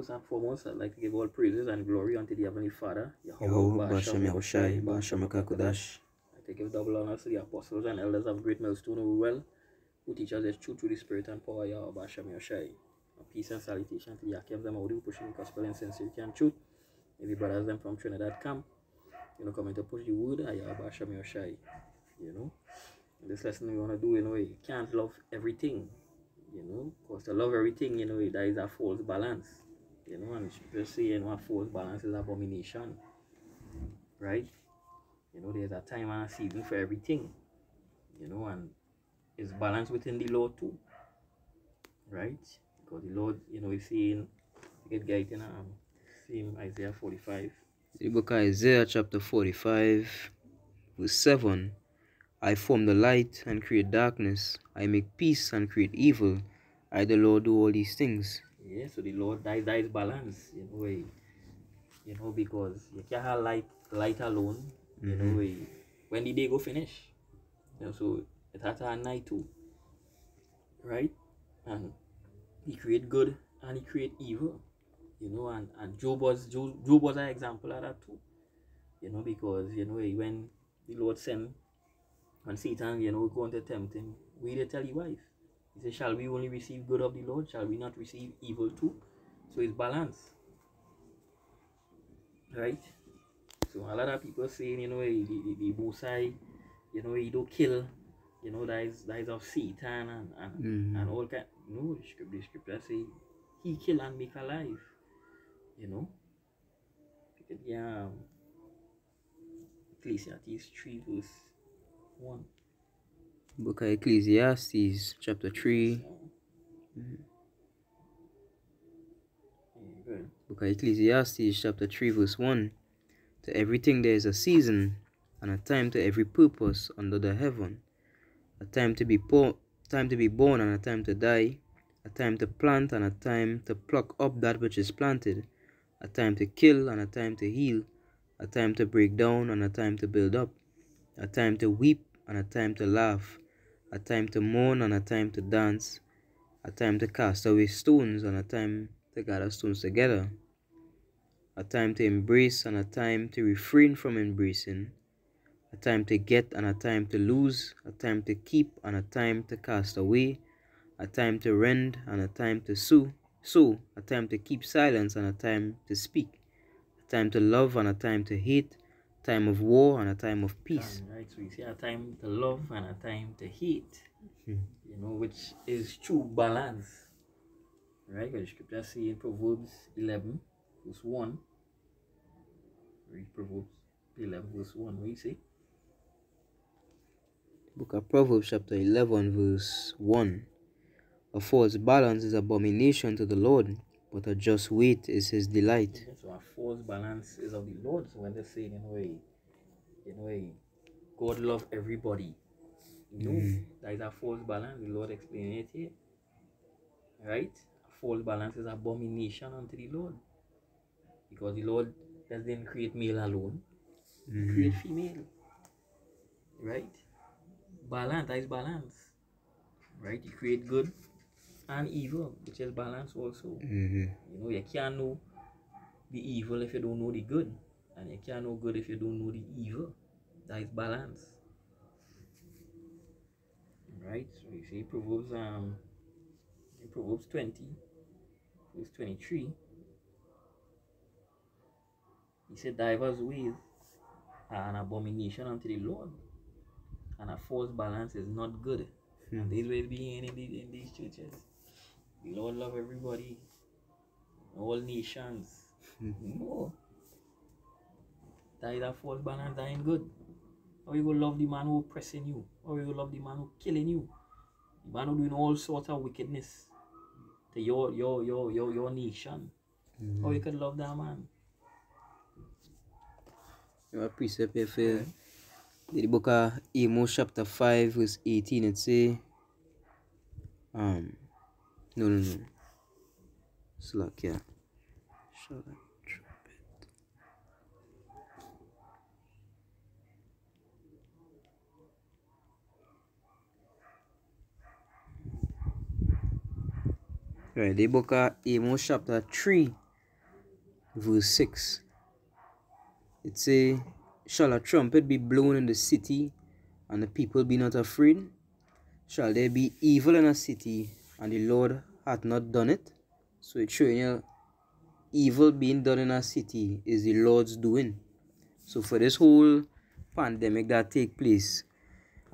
first and foremost, I'd like to give all praises and glory unto the Heavenly Father, Yahweh Bashem Yahushai, Bashem Kakodash. I take give double honors to the apostles and elders of Great Millstone who well, who teach us the truth through the Spirit and power, Yahweh Bashem Yahushai. Peace and salutation to the Akims and who pushing the gospel in sincerity and truth. Maybe brothers them from Trinidad camp, you know, coming to push the wood, Yahweh Bashem Yahushai. You know, in this lesson we want to do, you know, you can't love everything you know, because to love everything, you know, eh, that is a false balance, you know, and just say, you know, false balance is abomination, right? You know, there's a time and a season for everything, you know, and it's balanced within the law too, right? Because the Lord, you know, is saying, get guide in um, same Isaiah 45. The book of Isaiah chapter 45, verse 7. I form the light and create darkness. I make peace and create evil. I, the Lord, do all these things. Yeah, so the Lord, that, that is balance, you know, way. You know, because you can't have light, light alone, you know, Mhm. way. When the day go finish, you know, so it has to have night too, right? And he create good and he create evil, you know, and, and Job was, Job, Job was an example of that too, you know, because, you know, eh, when the Lord sent when Satan, you know, going to tempt him, we did tell your wife. He said, Shall we only receive good of the Lord? Shall we not receive evil too? So it's balance. Right? So a lot of people saying, you know, the, the, the Mosai, you know, he don't kill, you know, that is that is of Satan and and, Mhm. and all that. No, the scripture, the scripture say he kill and make alive. You know? Because, yeah, um, Ecclesiastes 3 verse 1. Book of Ecclesiastes chapter 3. Yeah, good. Book of Ecclesiastes chapter 3 verse 1. To everything there is a season and a time to every purpose under the heaven. A time to be po- time to be born and a time to die. A time to plant and a time to pluck up that which is planted. A time to kill and a time to heal. A time to break down and a time to build up. A time to weep and a time to laugh. A time to mourn and a time to dance. A time to cast away stones and a time to gather stones together. A time to embrace and a time to refrain from embracing. A time to get and a time to lose. A time to keep and a time to cast away. A time to rend and a time to sue. So, a time to keep silence and a time to speak. A time to love and a time to hate. Time of war and a time of peace. Time, right? So you see a time to love and a time to hate. Hmm. You know, which is true balance. Right? Because scripture say in Proverbs 11, verse 1. Read Proverbs 11, verse 1. What you say? Book of Proverbs chapter 11 verse 1. A false balance is abomination to the Lord, but a just weight is his delight. So a false balance is of the Lord. So when they say in a way, in a way, God love everybody. No, Mhm. that is a false balance. The Lord explained it here. Right? A false balance is abomination unto the Lord. Because the Lord didn't create male alone. Mhm. create female. Right? Balance, that is balance. Right? You create good and evil, which is balance also. Mhm. You know, you can't know the evil if you don't know the good. And you can't know good if you don't know the evil. That is balance. Right? So you see Proverbs um Proverbs 20, verse 23. He said, Divers ways are an abomination unto the Lord, and a false balance is not good. And these ways being in, the, in these churches. The Lord love everybody, all nations. No. That is a false balance, that ain't good. How you gonna love the man who oppressing you? or you gonna love the man who killing you? The man who doing all sorts of wickedness to your your your your, your nation. How you can love that man? You have a precept here for the book of Amos chapter 5 verse 18 it say um no no no slack yeah Shall The book of Amos chapter 3 verse 6. It say, Shall a trumpet be blown in the city, and the people be not afraid? Shall there be evil in a city, and the Lord hath not done it? So it's showing you evil being done in a city is the Lord's doing. So for this whole pandemic that take place,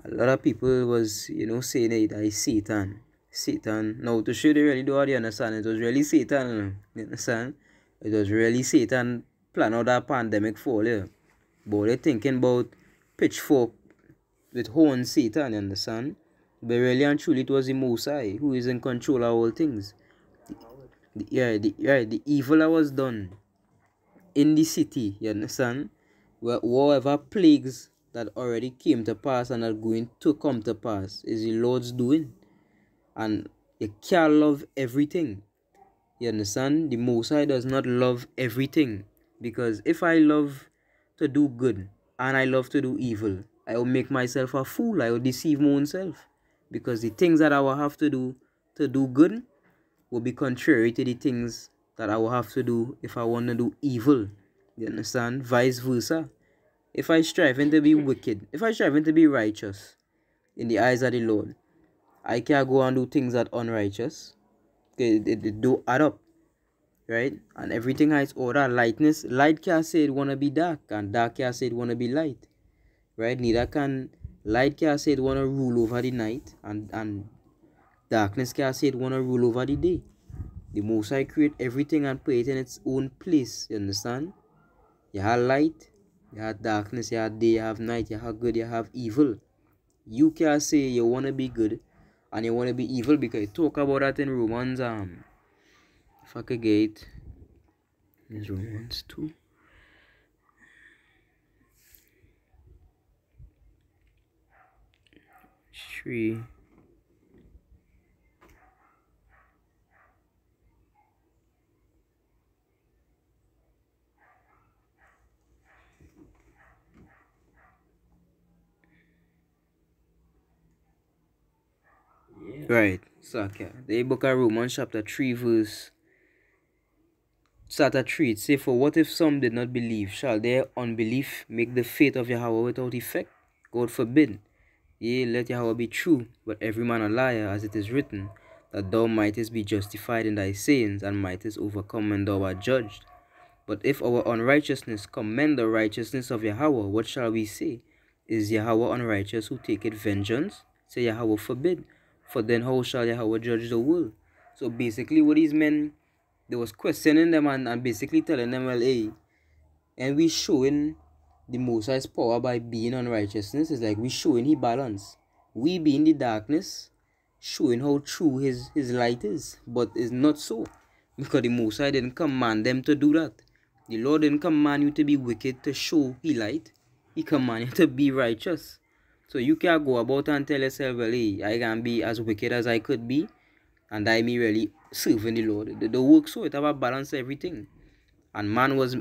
a lot of people was, you know, saying it that is Satan. Satan. Now to show they really do all understand, it was really Satan, you understand? It was really Satan plan out that pandemic for yeah. But they thinking about pitchfork with horn Satan, you understand? But really and truly it was the Most High who is in control of all things. The, the, yeah, the, yeah, the evil that was done in the city, you understand? Where, Whatever plagues that already came to pass and are going to come to pass is the Lord's doing. And you can't love everything. You understand? The Most High does not love everything. Because if I love to do good and I love to do evil, I will make myself a fool. I will deceive my own self. Because the things that I will have to do to do good will be contrary to the things that I will have to do if I want to do evil. You understand? Vice versa. If I strive to be wicked, if I strive to be righteous in the eyes of the Lord, I can't go and do things that unrighteous. Okay, they, they do add up right? And everything has order. Lightness, light can't say it wanna be dark, and dark can't say it wanna be light, right? Neither can light can't say it wanna rule over the night, and and darkness can't say it wanna rule over the day. The Most I create everything and put it in its own place. You understand? You have light, you have darkness, you have day, you have night, you have good, you have evil. You can't say you wanna be good and you wanna be evil because you talk about that in Romans um fuck a gate. Is Romans 2 three Right, so okay. The book of Romans chapter 3 verse at 3. It say, For what if some did not believe? Shall their unbelief make the faith of Yahweh without effect? God forbid. Yea, let Yahweh be true, but every man a liar, as it is written, that thou mightest be justified in thy sayings, and mightest overcome when thou art judged. But if our unrighteousness commend the righteousness of Yahweh, what shall we say? Is Yahweh unrighteous who taketh vengeance? Say Yahweh forbid. For then how shall Yahweh judge the world? So basically what these men they was questioning them and, and basically telling them, well, hey, and we showing the Most High's power by being unrighteousness is like we showing He balance. We be in the darkness, showing how true His His light is, but it's not so because the Most High didn't command them to do that. The Lord didn't command you to be wicked to show He light. He commanded you to be righteous. So you can't go about and tell yourself, well, hey, I can be as wicked as I could be, and I me really serving the Lord. The, the work so it have a balance everything. And man was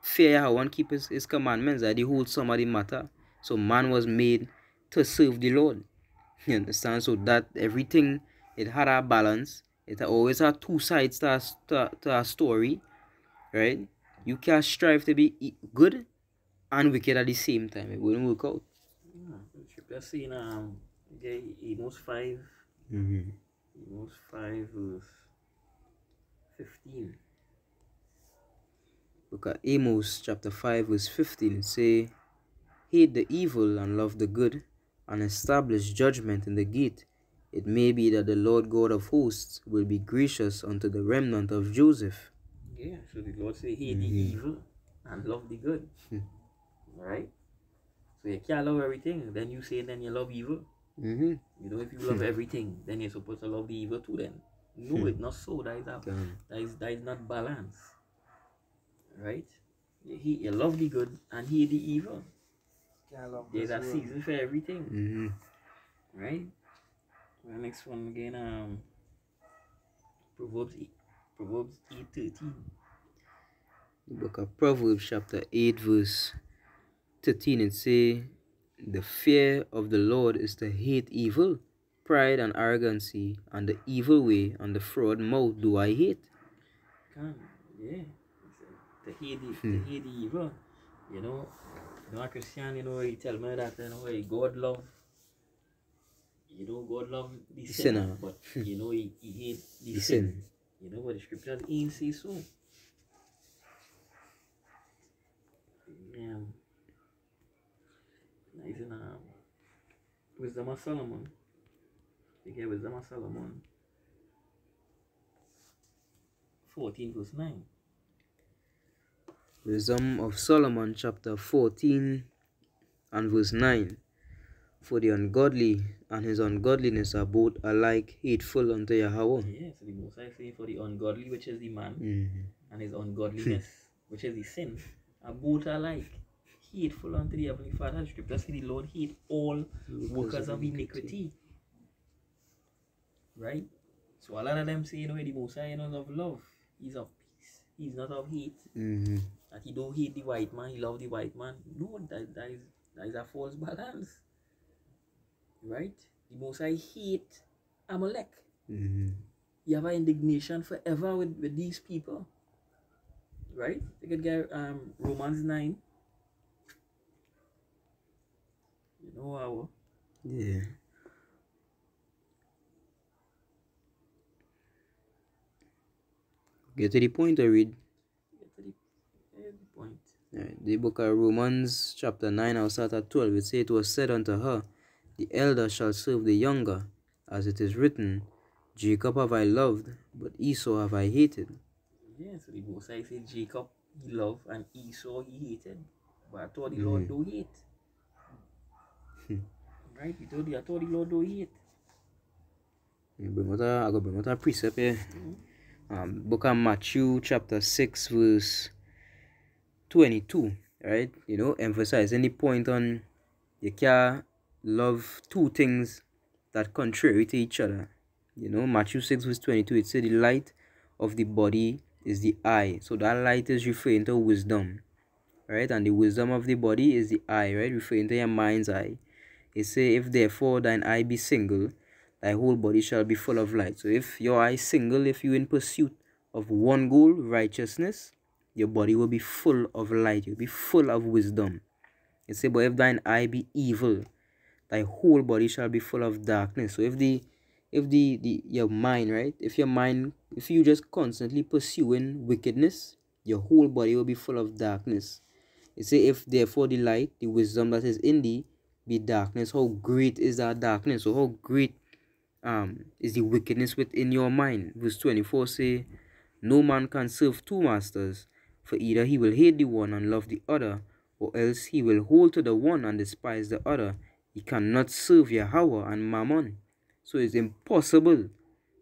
fear how one keep his, his commandments that the whole some of the matter. So man was made to serve the Lord. You understand? So that everything it had a balance. It always had two sides to a, to, a story. Right? You can't strive to be good and wicked at the same time. It wouldn't work out. Yeah, seen um, Amos 5. Mm-hmm. Amos 5 verse 15. Look at Amos chapter 5 verse 15. Say, Hate the evil and love the good, and establish judgment in the gate. It may be that the Lord God of hosts will be gracious unto the remnant of Joseph. Yeah, so the Lord say, Hate mm -hmm. the mm-hmm. evil and love the good. right? So you can't love everything, then you say, then you love evil. Mm -hmm. You know, if you love everything, then you're supposed to love the evil too. Then no, hmm. it's not so. That is a, that is that is not balance, right? He you love the good and he the evil. There's a season for everything, mm-hmm. right? The next one again, um, Proverbs eight, Proverbs eight thirteen. The book of Proverbs chapter eight verse thirteen. It say the fear of the Lord is to hate evil. Pride and arrogancy and the evil way and the fraud mouth do I hate. Come, yeah. to hate the, to hmm. hate evil. You know, you know, Christian, you know, he tell me that, you know, God love, you know, God love the, sinner, sinner. but, hmm. you know, he, he hate the, The sin. sin. You know, but the scriptures ain't say so. Yeah. Nice in um, Wisdom of Solomon. You get Wisdom of Solomon. 14 verse 9. The Wisdom of Solomon, chapter 14 and verse 9. For the ungodly and his ungodliness are both alike hateful unto Yahweh. Yeah, so the Most High say for the ungodly, which is the man, Mhm. and his ungodliness, which is the sin, are both alike hateful unto the Heavenly Father. The Scripture say the Lord hate all workers of iniquity. Right? So a lot of them say, you know, the Most High is of love. He's of peace. He's not of hate. Mhm. That he don't hate the white man, he love the white man. No, that, that is that is a false balance. Right? The Most High hate Amalek. Mhm. You have an indignation forever with, with these people. Right? You could get um Romans 9. How Yeah. Get to the point I read. get to the, eh, point. The book of Romans, chapter 9, I'll start at 12. It says, It was said unto her, The elder shall serve the younger, as it is written, Jacob have I loved, but Esau have I hated. Yeah, so the High said Jacob he loved and Esau he hated. But I thought the Lord don't hate. Right? He told you I thought the Lord don't hate. You bring out a, I go bring out a precept here. Um, book of Matthew, chapter 6, verse 22. Right? You know, emphasizing the point on you can't love two things that contrary to each other. You know, Matthew 6, verse 22, it said the light of the body is the eye. So that light is referring to wisdom. Right? And the wisdom of the body is the eye, right? Referring to your mind's eye. It say, if therefore thine eye be single, thy whole body shall be full of light. So if your eye is single, if you in pursuit of one goal, righteousness, your body will be full of light. You'll be full of wisdom. It say, but if thine eye be evil, thy whole body shall be full of darkness. So if the if the, the your mind, right? If your mind if you just constantly pursuing wickedness, your whole body will be full of darkness. It say, if therefore the light, the wisdom that is in thee, be darkness, how great is that darkness? So how great um is the wickedness within your mind? Verse 24 say, No man can serve two masters, for either he will hate the one and love the other, or else he will hold to the one and despise the other. He cannot serve Yahweh and Mammon. So it's impossible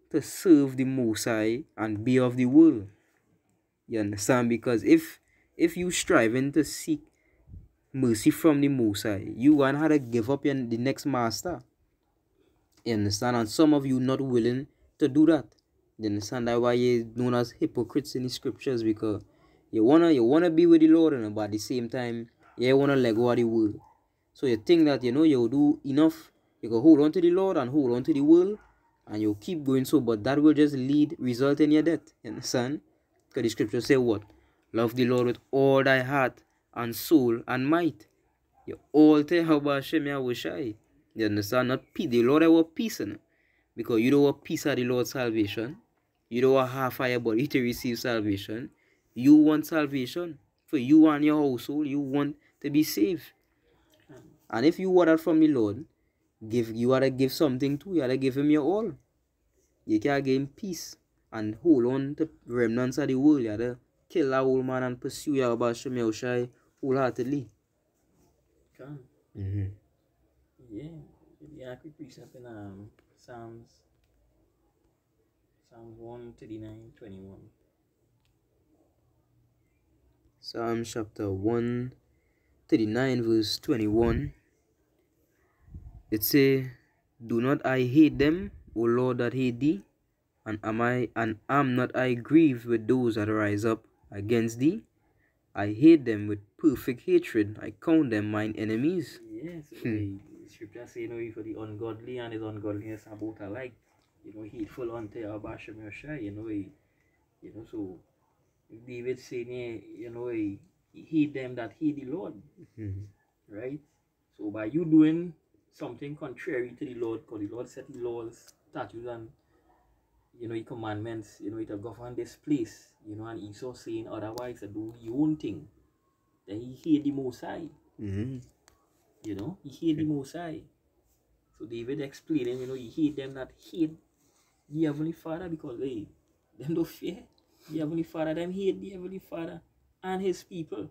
to serve the Most High and be of the world. You understand? Because if if you striving to seek mercy from the Most High, you want how to give up your, the next master. You understand? And some of you not willing to do that. You understand that why you're known as hypocrites in the scriptures because you wanna you wanna be with the Lord and but at the same time you wanna let go of the world. So you think that you know you'll do enough, you can hold on to the Lord and hold on to the world and you'll keep going so, but that will just lead result in your death. You understand? Because the scripture say what? Love the Lord with all thy heart and soul and might. You all tell how about Hashem Yahushai. You understand? Not peace. The Lord I want peace in. Because you don't want peace of the Lord's salvation. You don't want half of your body to receive salvation. You want salvation. For you and your household, you want to be saved. And if you want that from the Lord, give you gotta give something too. You gotta give him your all. You can't give him peace and hold on to remnants of the world. You gotta kill that old man and pursue Yahweh Hashem Yahushai wholeheartedly. Come. Mm-hmm. Yeah. Yeah, quick precept in um Psalms Psalms 139, 21. Psalm chapter 139 verse 21. It say, Do not I hate them, O Lord, that hate thee? And am I and am not I grieved with those that rise up against thee? I hate them with perfect hatred. I count them mine enemies. Yeah, so Hmm. the scripture say, you know, for the ungodly and his ungodliness are both alike. You know, hateful unto Abba Shemeshai, you know, he, you know, so David saying, yeah, you know, he, he hate them that hate the Lord, Mhm. right? So by you doing something contrary to the Lord, because the Lord set the laws, statutes, and you know, the commandments, you know, it will govern this place, you know, and Esau saying otherwise, do your own thing. Then he hear the Most High, Mhm. you know, he hate the Most High. So David explaining, you know, he hate them that hate the Heavenly Father because they, them don't fear the Heavenly Father, them hate the Heavenly Father and his people.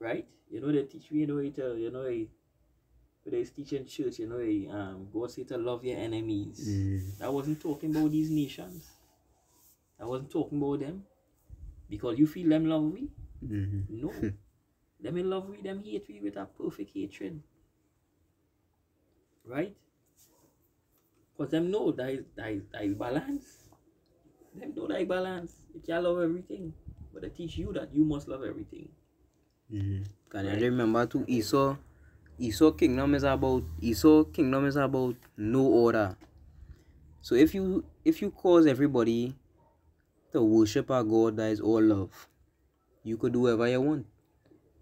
Right? You know, they teach me, you know, it, uh, you know, when they teach in church, you know, eh, um, God say to love your enemies. Mhm. I wasn't talking about these nations. I wasn't talking about them. Because you feel them love we? Mhm. No. them in love we, them hate we with a perfect hatred. Right? Because them know that is, that is, that is balance. Them know that is balance. You can't love everything. But they teach you that you must love everything. Mhm. Can Right. you remember too Esau? Esau kingdom is about Esau kingdom is about no order. So if you if you cause everybody to worship a God that is all love, you could do whatever you want.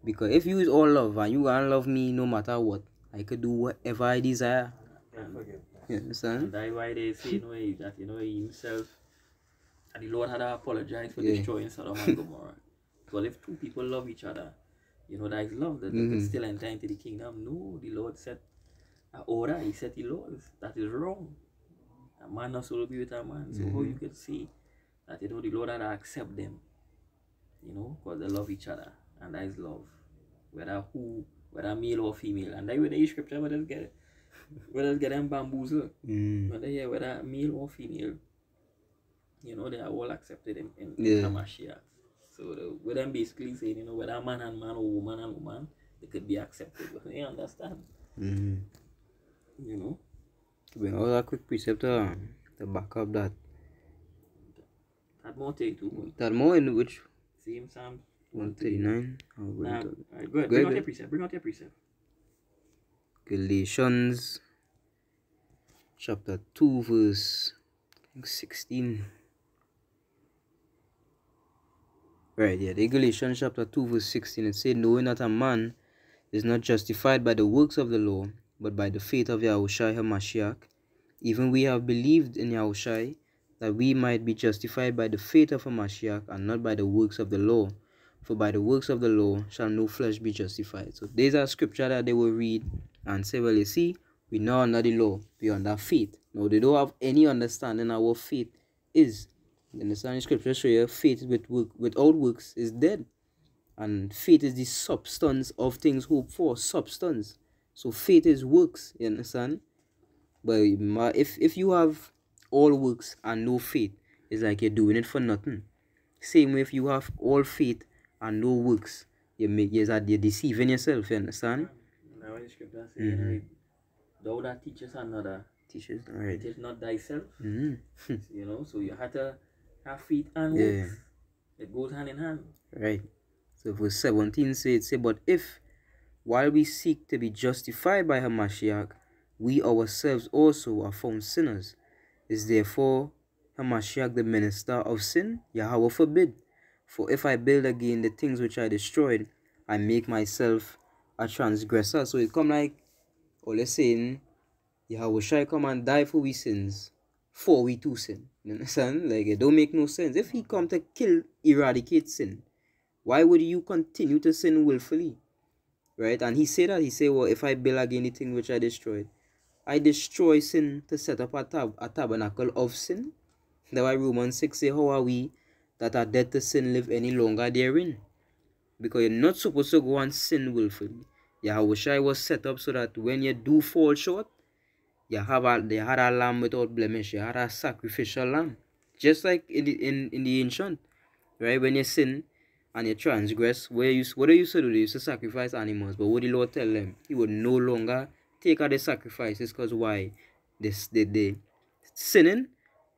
Because if you is all love and you gonna love me no matter what, I could do whatever I desire. And, You and understand? that's why they say you know, that you know he himself and the Lord had to apologize for Yeah. destroying Sodom and Gomorrah. Because if two people love each other, you know that is love that they Mhm. can still enter into the kingdom. No, the Lord said a order, he set the laws. That is wrong. A man not so be with a man. So how Mhm. you can see that you know the Lord had to accept them. You know, because they love each other. And that is love. Whether who, whether male or female. And that's where the scripture where they get where they get them bamboozled. Mm. Whether yeah, whether male or female, you know, they are all accepted in, in, Yeah. in Hamashiach. So the, with them basically saying, you know, whether man and man or woman and woman, they could be accepted. But they understand, Mm. you know. Bring out a quick precept to, to back up that. That more take more. That more in which Same Psalm 139. Oh, Nah, well, alright, go ahead. Go Bring ahead, out your precept. Bring out your precept. Galatians chapter 2 verse 16 right yeah the Galatians chapter 2 verse 16 it said knowing that a man is not justified by the works of the law but by the faith of Yahushua HaMashiach even we have believed in Yahushua that we might be justified by the faith of a Hamashiach and not by the works of the law for by the works of the law shall no flesh be justified so there's a scripture that they will read and say, Well, you see, we know under the law, we under faith. Now they don't have any understanding of what faith is. The scripture show you faith with work without works is dead. And faith is the substance of things hoped for, substance. So faith is works, you understand? But if if you have all works and no faith, it's like you're doing it for nothing. Same way if you have all faith and no works, you make you're, you're deceiving yourself, you understand? Now the scripture says, you know, thou that teachest another, Teachers, alright. teach not thyself. Mm-hmm. You know, so you have to have faith and Yeah. works. It goes hand in hand. Right. So verse 17 says, say, But if, while we seek to be justified by Hamashiach, we ourselves also are found sinners, is therefore Hamashiach the minister of sin? Yahweh forbid. For if I build again the things which I destroyed, I make myself a transgressor. So it come like, let's say, Yahweh shall come and die for we sins, for we too sin. You understand? Like it don't make no sense. If he come to kill, eradicate sin, why would you continue to sin willfully? Right? And he said that he said, Well, if I build again anything which I destroyed, I destroy sin to set up a, tab- a tabernacle of sin. That's why Romans 6 say, How are we that are dead to sin live any longer therein? Because you're not supposed to go and sin willfully. Yahushua was set up so that when you do fall short, you have a they had a lamb without blemish, you had a sacrificial lamb. Just like in the in, in the ancient. Right? When you sin and you transgress, where you what they used to do, they used to sacrifice animals. But what the Lord tell them, he would no longer take out the sacrifices because why? This they they sinning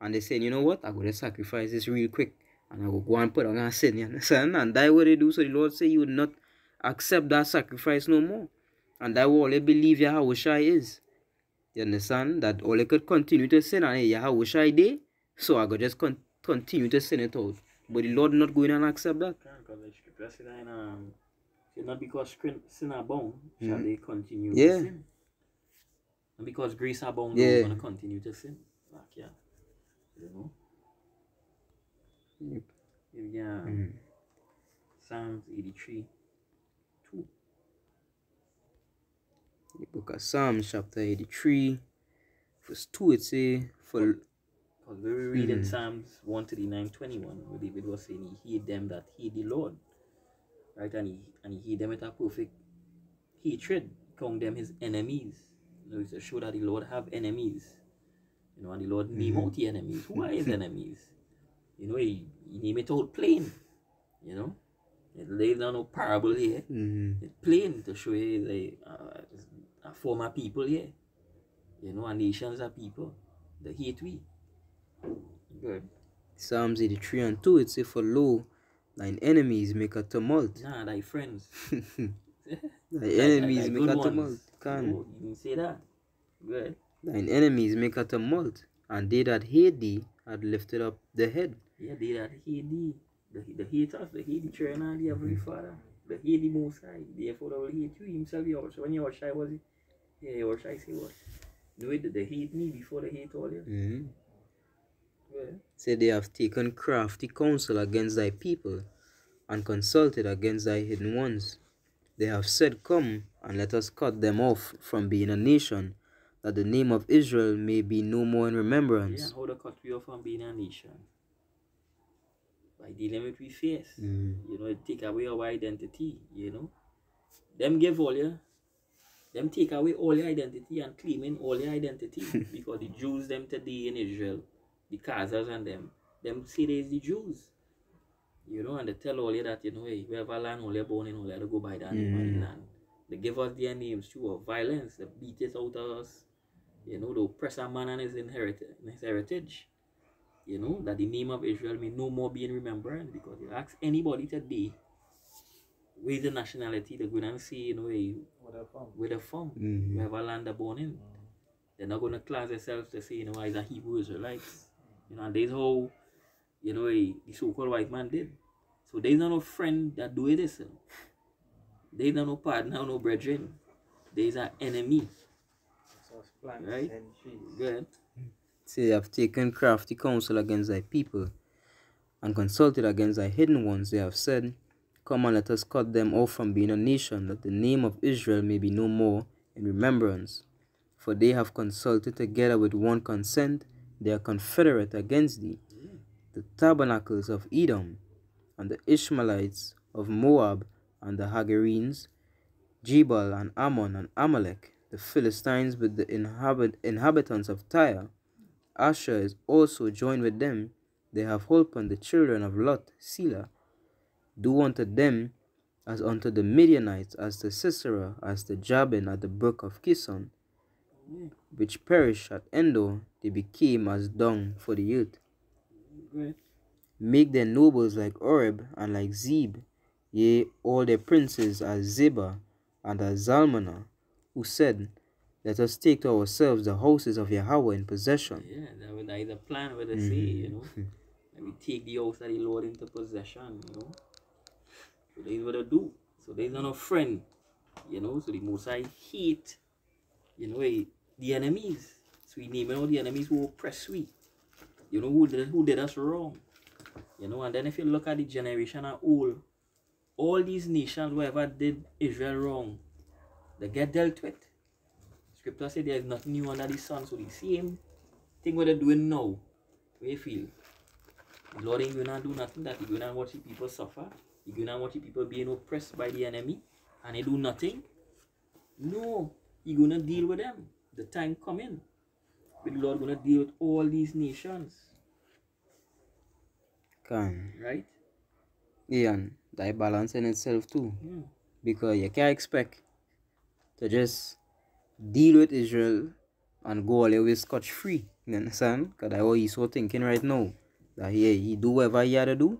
and they saying, you know what, I gotta sacrifice this real quick and I will go and put on a sin, you understand? And that what they do. So the Lord say you would not accept that sacrifice no more. And that what they believe Yahweh is. You understand? That all they could continue to sin and hey, Yahweh Shai day, so I could just con- continue to sin it out. But the Lord not going and accept that. Because the scripture said that, um, say not because sin abound shall Mhm. they continue Yeah. To sin. And because grace abound, Yeah. they're going to continue to sin. Like, yeah. You know? Yep. Yeah. Mhm. Psalms 83. 2. The book of Psalms, chapter 83, verse 2, it say, For Because we were reading Mhm. Psalms 139 21, where David was saying he hate them that hate the Lord. Right? And he and he hate them with a perfect hatred, calling them his enemies. You know, it's to show that the Lord have enemies. You know, and the Lord name Mhm. out the enemies. Who are his enemies? You know, he, he name it out plain. You know? It lays down no parable here. Mhm. It's plain to show you the uh, a former people here. You know, and nations are people. The hate we. Good. Psalms 83 and 2, it say, For lo, thine enemies make a tumult. Nah, thy friends. Thy Thy- enemies thy make good a ones. Can. Oh, you say that. Good. Thine enemies make a tumult, and they that hate thee had lifted up the head. Yeah, they that hate thee. The, the haters, the hate the and the Heavenly Father. The hate the Most High. Therefore, they will hate you himself. You also, when you were shy, was it? Yeah, you were shy, say what? No, they, they hate me before they hate all you. Mhm. Good. Say they have taken crafty counsel against thy people, and consulted against thy hidden ones. They have said, Come, and let us cut them off from being a nation, that the name of Israel may be no more in remembrance. and how to cut we off from being a nation? By dealing with we face. Mhm. You know, it take away our identity, you know. Them give all you, them take away all your identity and claiming all your identity. because the Jews them today in Israel, the Khazars and them, them say they is the Jews. You know, and they tell all you that, you know, hey, wherever land all you're born in, all you have to go by that name of Mm. land. They give us their names too of violence, they beat it out of us. You know, they oppress a man and his inheritance, his heritage you know, that the name of Israel may no more be in remembrance because you ask anybody today with the nationality, they're going to say, you know, hey, where they're from, Mhm. wherever land they're born in. They're not going to class themselves to say, you know, as a Hebrew Israelites. You know, and that's how, you know, the so-called white man did. So there's not no friend that do this. There's not no partner, no brethren. There's an enemy. Right? Good. Say they have taken crafty counsel against thy people, and consulted against thy hidden ones. They have said, Come and let us cut them off from being a nation, that the name of Israel may be no more in remembrance. For they have consulted together with one consent, they are confederate against thee. The tabernacles of Edom, and the Ishmaelites of Moab, and the Hagarenes, Jebal and Ammon and Amalek, the Philistines with the inhabit- inhabitants of Tyre. Asher is also joined with them. They have holpen on the children of Lot, Selah. Do unto them as unto the Midianites, as to Sisera, as to Jabin at the brook of Kison, which perished at Endor, they became as dung for the youth. Make their nobles like Oreb and like Zeb, yea, all their princes as Zebah and as Zalmunna, who said, Let us take to ourselves the houses of Yahweh in possession. Yeah, that, is a plan where they say, you know, Let me take the house of the Lord into possession, you know. So that is what they do. So there's not a friend, you know. So the Most High hate, you know, eh, the enemies. So we name all the enemies who oppress we. You know, who did, who did us wrong. You know, and then if you look at the generation of old, all these nations, whoever did Israel wrong, they get dealt with. Scripture said there is nothing new under the sun. So the same thing what they're doing now, you feel. The Lord ain't gonna do nothing that He gonna watch the people suffer. He gonna watch the people being oppressed by the enemy and he do nothing. No, He gonna deal with them. The time coming. The Lord gonna deal with all these nations. Can. Right? Yeah, and that balance in itself too. Yeah. Because you can't expect to just deal with Israel and go all the way scotch free. You understand? Because that's what he's so thinking right now. That yeah, he do whatever he had to do,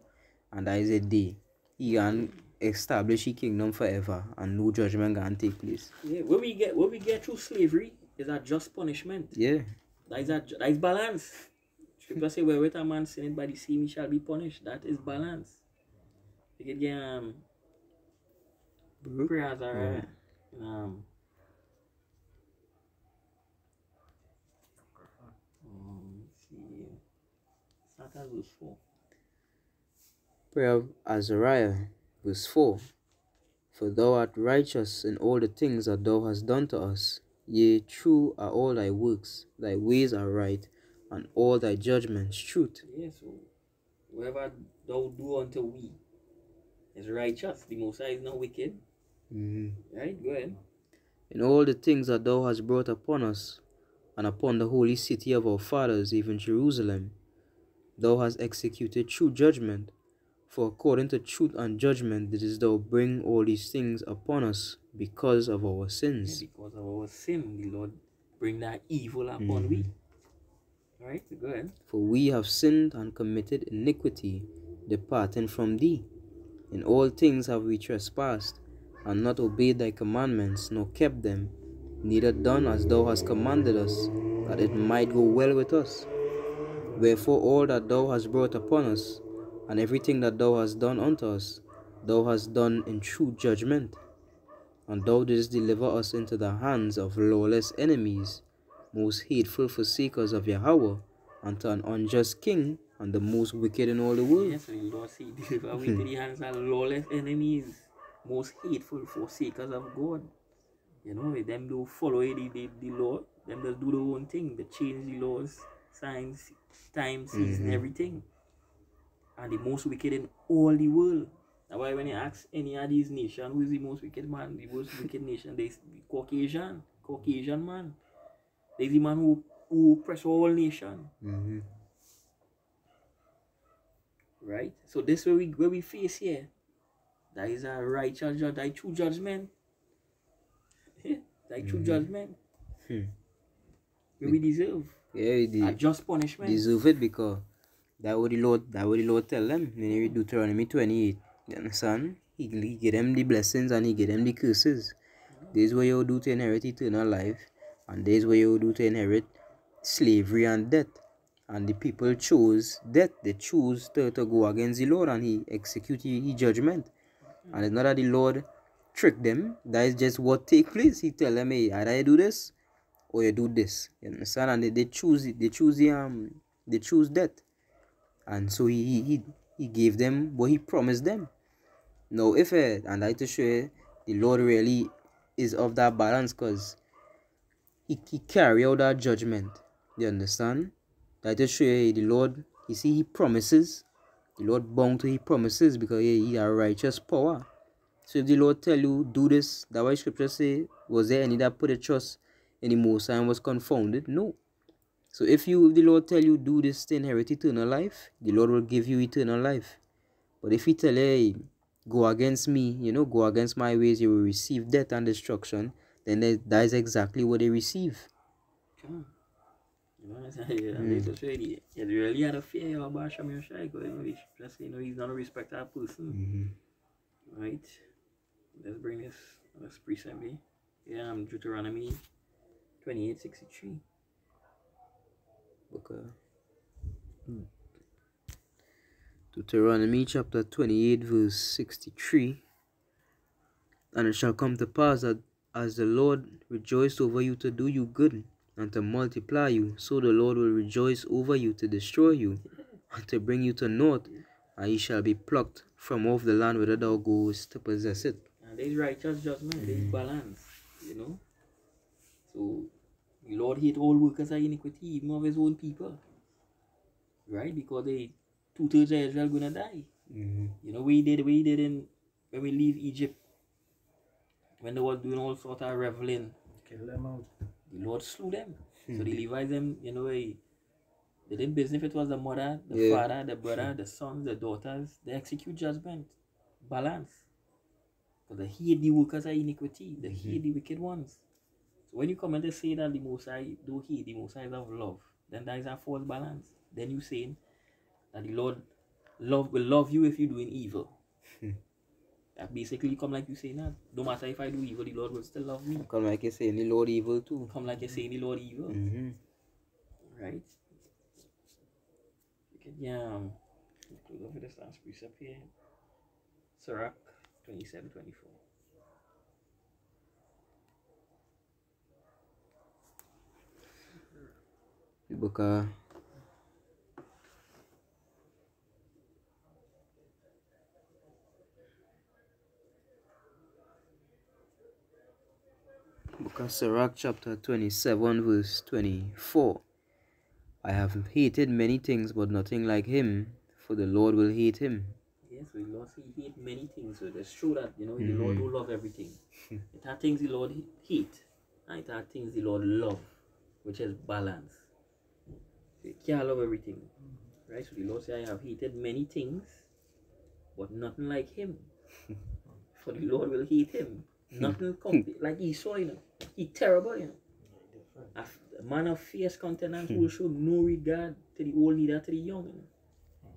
and that is a day. He can establish his kingdom forever and no judgment can take place. Yeah. What we get what we get through slavery is a just punishment. Yeah. That is a that is balance. Scripture say, wherewith a man sinned by the same he shall be punished. That is balance. You can get um prayers are um um, see. Start at verse 4. Prayer of Azariah, verse 4 For thou art righteous in all the things that thou hast done to us. Yea, true are all thy works, thy ways are right, and all thy judgments truth. Yeah, so whatever thou do unto we is righteous. The Most High is not wicked. Mm-hmm. Right? Go ahead. In all the things that thou hast brought upon us, and upon the holy city of our fathers, even Jerusalem, thou hast executed true judgment. For according to truth and judgment didst thou bring all these things upon us because of our Yeah, sins. because of our sin, the Lord bring that evil upon mm. we. Right? Ahead. For we have sinned and committed iniquity, departing from thee. In all things have we trespassed, and not obeyed thy commandments, nor kept them, neither done as thou hast commanded us, that it might go well with us. Wherefore all that thou hast brought upon us, and everything that thou hast done unto us, thou hast done in true judgment. And thou didst deliver us into the hands of lawless enemies, most hateful forsakers of Yahweh, unto an unjust king, and the most wicked in all the world. Yes, the Lord say, deliver we into the hands of lawless enemies, most hateful forsakers of God. You know, them do follow the, the, the law, them just do their own thing. They change the laws, signs, time, season, Mhm. everything. And the most wicked in all the world. That's why when you ask any of these nations, who is the most wicked man? The most wicked nation, they the Caucasian, Caucasian man. There's the man who, who oppress all nation. Mhm. right? So this where we where we face here. That is a righteous judge, thy true judgment. thy true Mhm. judgment. Hmm. Where we deserve. Yeah, we A just punishment. deserve it because Lord that the Lord tell them read Deuteronomy 28. You understand? He, he give them the blessings and he give them the curses. This is what you do to inherit eternal life, and this is what you do to inherit slavery and death. And the people chose death. They choose to, to go against the Lord and he execute his judgment. And it's not that the Lord trick them. That is just what take place. He tell them, hey, either you do this or you do this. You understand? And they, they choose it. They choose the um they choose death. And so he he, he, he gave them what he promised them. Now if uh, and I to show you the Lord really is of that balance because he, he carry out that judgment. You understand? That to show you the Lord you see he promises. The Lord bound to his promises because yeah, he a righteous power. So if the Lord tell you do this, that why scripture say, was there any that put a trust in the Most and was confounded? No. So if you if the Lord tell you do this to inherit eternal life, the Lord will give you eternal life. But if he tell you, hey, go against me, you know, go against my ways, you will receive death and destruction, then that that is exactly what they receive. Come on. You know what I'm saying? Mm. It's really, it really had a fear of Baal Shem Yoshai because you know, he's just, you know, he's not a respected person. Right? Let's bring this, let's precept me. Yeah, I'm Deuteronomy 28 63. Book of Deuteronomy chapter 28, verse 63. And it shall come to pass that as the Lord rejoiced over you to do you good and to multiply you, so the Lord will rejoice over you to destroy you and to bring you to naught, and ye shall be plucked from off the land whither thou goest to possess it. And there's righteous judgment, there's hmm. balance, you know. So Lord hate all workers of iniquity, even of his own people. Right? Because they two thirds of Israel gonna die. Mm-hmm. You know, we did we did in when we leave Egypt, when they was doing all sort of reveling, Kill them out. the Lord slew them. So hmm. the Levites them, you know, they, they didn't business if it was the mother, the Yeah. father, the brother, the sons, the daughters, they execute judgment. Balance. Because they hate the workers of iniquity, they hate mm-hmm. the wicked ones. So when you come and say that the Most High do hate the Most High is of love, then that is a false balance. Then you saying that the Lord love will love you if you're doing evil. that basically come like you saying that. No matter if I do evil, the Lord will still love me. Come like you say, the Lord evil too. Come like you're saying the Lord evil. Mm-hmm. Right? Yeah, um, look at this last precept here. Sirach 27 24. The book of Book of Sirach chapter 27 verse 24 I have hated many things but nothing like him for the Lord will hate him Yes, we Lord he hate many things. So it's true that you know the Lord mm-hmm. will love everything. it are things the Lord hate, and it are things the Lord love, which is balance. You can't love everything. Right? So the Lord say, I have hated many things, but nothing like him. For the Lord will hate him. Nothing like Esau, you know. He terrible, you know. A, f- a man of fierce countenance hmm. will show no regard to the old neither to the young. You know.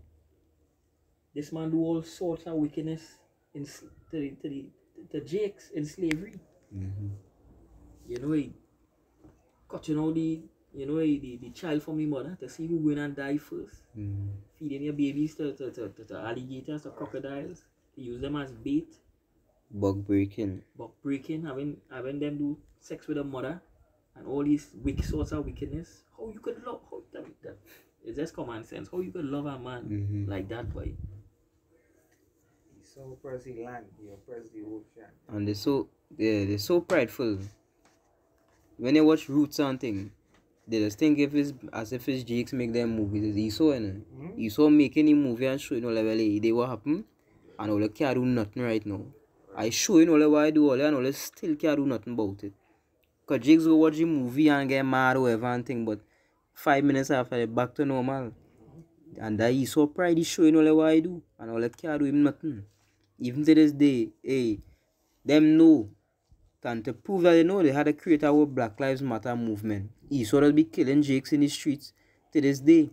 This man do all sorts of wickedness in s- to the to the to Jakes in slavery. Mm-hmm. You know he cutting out the you know the, the child from the mother to see who going and die first. Mhm. Feeding your babies to, to, to, to, to alligators, to crocodiles. He use them as bait. Bug breaking But breaking, having having them do sex with a mother and all these wicked sorts of wickedness. How you could love how that, that it's just common sense. How you could love a man Mhm. like that boy. He so press the land, he oppress the ocean. and they're so yeah, they're so prideful. When they watch Roots and thing, they just think if it's as if it's Jakes make them movies. It's Esau, you know. Mhm. Esau make any movie and show you know level A, they what happen, and all they can't do nothing right now. I show you know what I do all and all they still can't do nothing about it. Cause Jakes go watch the movie and get mad or whatever and thing, but five minutes after they back to normal. And that Esau pride is showing all the what I do, and all they can't do him nothing. Even to this day, hey, them know and to prove that they know they had to create our Black Lives Matter movement. Esau will be killing Jakes in the streets to this day.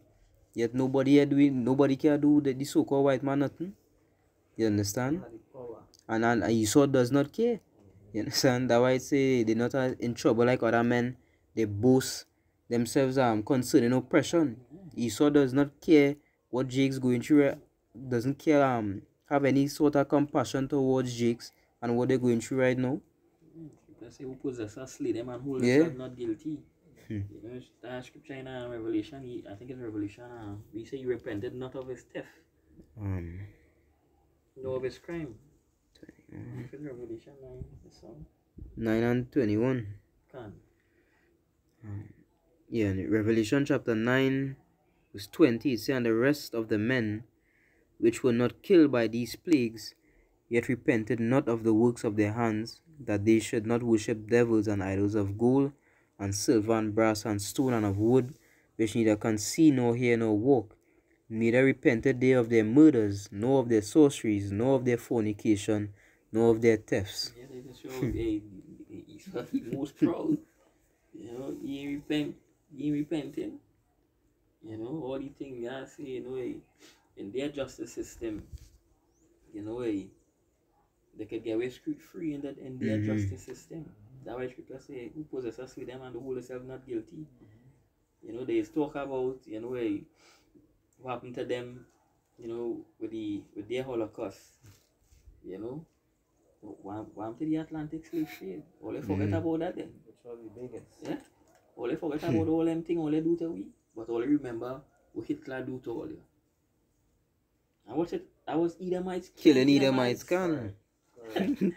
Yet nobody here doing nobody can do the, the so-called white man nothing. You understand? And and Esau does not care. You understand? That's why I say they're not in trouble like other men. They boast themselves um concerning oppression. Esau does not care what Jake's going through. Doesn't care um have any sort of compassion towards Jake's and what they're going through right now. Say who possesses slay them and hold Yeah. not guilty. You know, that scripture in uh, Revelation, he, I think it's Revelation, uh, we say he repented not of his theft, Um, nor of his crime. If it's Revelation 9, the song, nine and twenty-one. can. Yeah, in Revelation chapter 9, verse 20, it says, And the rest of the men which were not killed by these plagues, yet repented not of the works of their hands, that they should not worship devils and idols of gold, and silver, and brass, and stone, and of wood, which neither can see, nor hear, nor walk. Neither repented they of their murders, nor of their sorceries, nor of their fornication, nor of their thefts. Yeah, they just show, hey, he's most proud. You know, he ain't repent, he ain't repenting. You know, all the things I say, you know, in their justice system, you know, eh, they could get away scot free in that in their Mhm. justice system. That's why scripture say, who possesses with them and the whole itself not guilty. You know, they talk about, you know, what happened to them, you know, with the with their Holocaust. You know, why why to the Atlantic slave trade? All they forget Mhm. about that then. Which was the biggest. Yeah. All they forget about all them thing, all they do to we. But all they remember what Hitler do to all you. I was it I was Edomites Killing Edomites, can.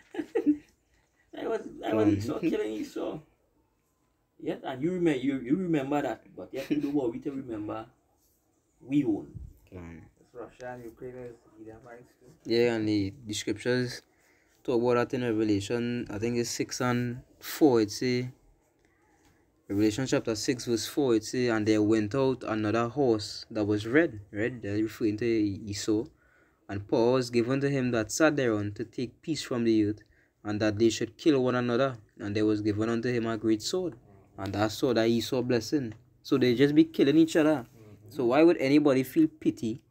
Correct. I was I was. Esau killing Esau. Yeah, and you remember you, you remember that, but yet you don't we to remember we own. Can. It's Russia and Ukraine is Edomites too. Yeah, and the, the scriptures talk about that in Revelation, I think it's 6 and 4, it say, Revelation chapter 6 verse 4, it say, And there went out another horse that was red, red, they're referring to Esau, and power was given to him that sat thereon to take peace from the earth, and that they should kill one another, and there was given unto him a great sword, and that sword that he saw blessing. So they just be killing each other. So why would anybody feel pity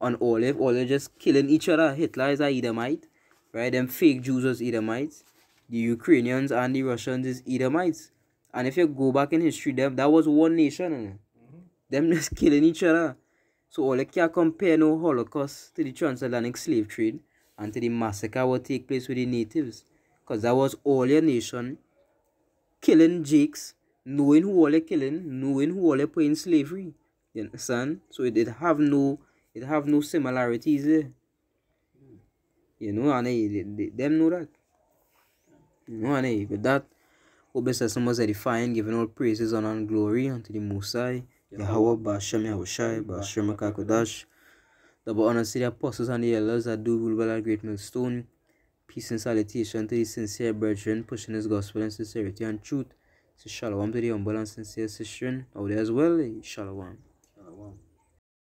on Olive, they're just killing each other. Hitler is a Edomite, right? Them fake Jews was Edomites. The Ukrainians and the Russians is Edomites. And if you go back in history, them that was one nation. eh. Them just killing each other. So all you can't compare no Holocaust to the transatlantic slave trade and to the massacre what take place with the natives. Because that was all your nation killing jakes, knowing who all they killing, knowing who all they put in slavery. You understand? So it, it have no it have no similarities there. You know, and they, they, they, them know that. You know, and they, with that, Obesa Summers edifying, giving all praises, honor, and glory unto the Most High, Yahweh, Bashem, Yahushai, Bashem, Kakodash. Double honor to the apostles and the elders that do rule by that great millstone. Peace and salutation to the sincere brethren, pushing his gospel in sincerity and truth. Say shalom to the humble and sincere sister out there as well. eh, Shalom.